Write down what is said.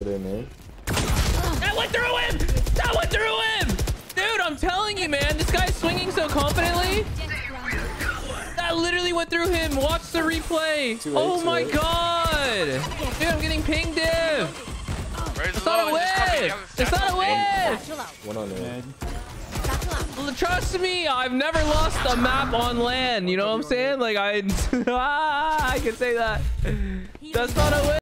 That went through him! That went through him! Dude, I'm telling you, man. This guy's swinging so confidently. That literally went through him. Watch the replay. Oh my god. Dude, I'm getting pinged, div. It's not a whiff. It's not a whiff. One on land. Trust me, I've never lost a map on land. You know what I'm saying? Like I, ah, I can say that. That's not a win.